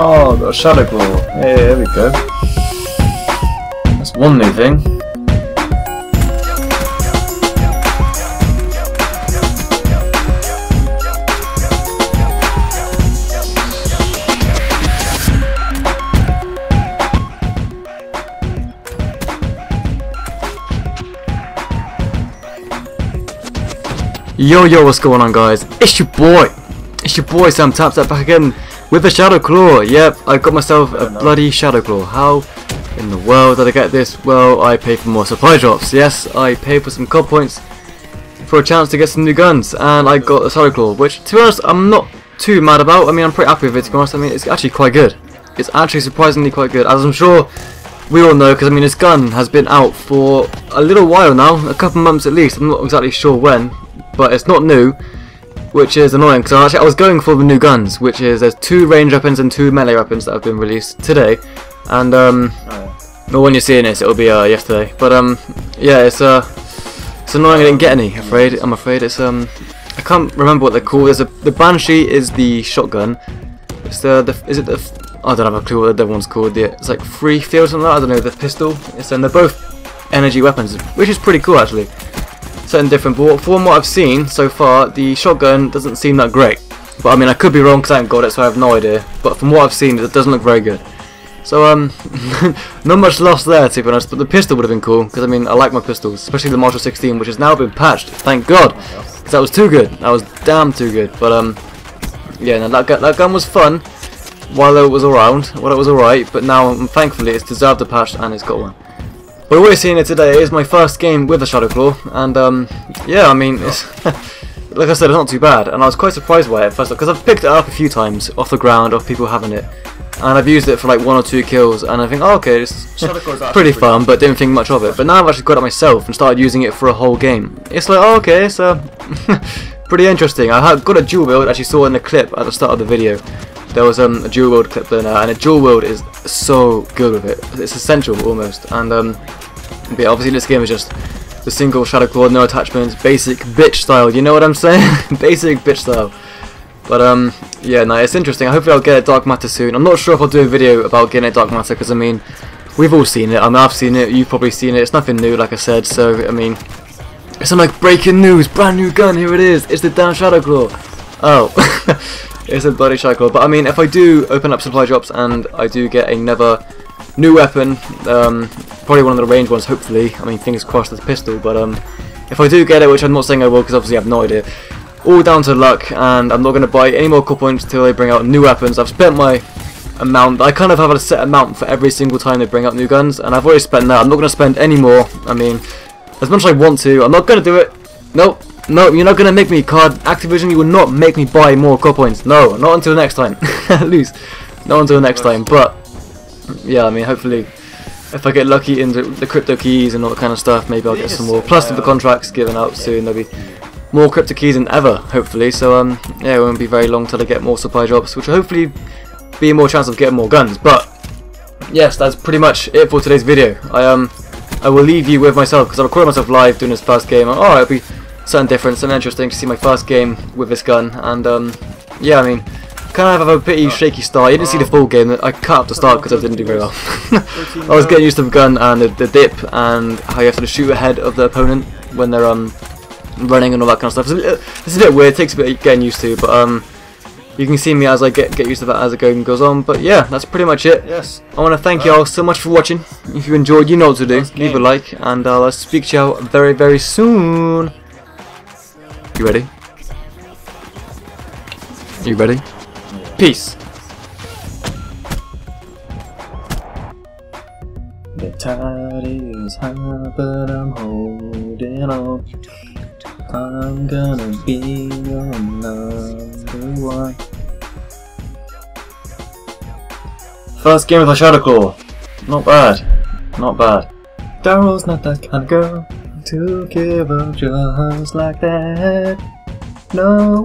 Oh, a Shadow Claw. Hey, there we go. That's one new thing. Yo yo, what's going on guys? It's your boy! It's your boy Sam TapTap back again with a Shadow Claw. Yep, I got myself a bloody Shadow Claw. How in the world did I get this? Well, I paid for more supply drops. Yes, I paid for some COD points for a chance to get some new guns, and I got a Shadow Claw, which to be honest, I'm not too mad about. I mean, I'm pretty happy with it to be honest. I mean, it's actually quite good. It's actually surprisingly quite good, as I'm sure we all know, because I mean, this gun has been out for a little while now, a couple months at least. I'm not exactly sure when, but it's not new, which is annoying because actually I was going for the new guns, which is there's two range weapons and two melee weapons that have been released today, and um, oh, well, when you're seeing this, it'll be uh, yesterday. But um, yeah, it's uh, it's annoying I didn't get any. Afraid, I'm afraid it's um, I can't remember what they're called. There's a the Banshee is the shotgun. It's the the is it the I don't have a clue what the other one's called. The, it's like free field or something like that. I don't know. The pistol. It's and they're both energy weapons, which is pretty cool actually something different. But from what I've seen so far, the shotgun doesn't seem that great. But I mean, I could be wrong because I haven't got it, so I have no idea. But from what I've seen, it doesn't look very good. So um, not much lost there to be honest. But the pistol would have been cool because I mean, I like my pistols, especially the Marshal 16, which has now been patched. Thank God, because that was too good. That was damn too good. But um, yeah, that gun, that gun was fun while it was around, while it was alright. But now, thankfully, it's deserved a patch and it's got one. But we're seeing it today is my first game with a Shadow Claw, and um, yeah, I mean, it's like I said, it's not too bad, and I was quite surprised by it first because I've picked it up a few times off the ground of people having it, and I've used it for like one or two kills, and I think, oh, okay, it's pretty fun, but didn't think much of it. But now I've actually got it myself and started using it for a whole game. It's like, oh, okay, it's uh, pretty interesting. I got a dual wield, actually saw in the clip at the start of the video. There was um, a dual wield clip and a dual wield is so good with it. It's essential almost, and um, but yeah, obviously this game is just the single Shadow Claw, no attachments, basic bitch style, you know what I'm saying? basic bitch style. But um, yeah, no, it's interesting. I hopefully I'll get a Dark Matter soon. I'm not sure if I'll do a video about getting a Dark Matter, because I mean, we've all seen it. I mean, I've seen it, you've probably seen it. It's nothing new, like I said, so, I mean, it's like breaking news, brand new gun, here it is. It's the damn Shadow Claw. Oh, it's a bloody cycle. But I mean, if I do open up supply drops and I do get another new weapon, um, probably one of the range ones, hopefully. I mean, fingers crossed the pistol, but um, if I do get it, which I'm not saying I will, because obviously I have no idea, all down to luck, and I'm not going to buy any more COD points until they bring out new weapons. I've spent my amount, I kind of have a set amount for every single time they bring out new guns, and I've already spent that. I'm not going to spend any more. I mean, as much as I want to, I'm not going to do it. Nope. No, you're not to make me, card Activision, you will not make me buy more COD points. No, not until next time. At least. Not until next time, but yeah, I mean, hopefully if I get lucky in the, the, crypto keys and all that kind of stuff, maybe I'll get some more. Plus, the contracts given out soon, there'll be more crypto keys than ever, hopefully. So, um, yeah, it won't be very long till I get more supply drops, which will hopefully be more chance of getting more guns. But yes, that's pretty much it for today's video. I um, I will leave you with myself because I recorded myself live doing this first game. Oh, it'll be something different, something interesting to see my first game with this gun. And um, yeah, I mean kind of have a pretty shaky start. You didn't see the full game. I cut up the start because I didn't do very well. I was getting used to the gun and the, the, dip and how you have to shoot ahead of the opponent when they're um running and all that kind of stuff. It's a, bit, it's a bit weird. It takes a bit getting used to, but um. You can see me as I get get used to that as the game goes on, but yeah, that's pretty much it. Yes. I want to thank you all so much for watching. If you enjoyed, you know what to do. Leave a like, and uh, I'll speak to you all very very soon. You ready? You ready? Peace. The tide is high, but I'm holding on. I'm gonna be your number one. First game with a Shadow Claw. Not bad. Not bad. Daryl's not that kind of girl to give up just like that. No.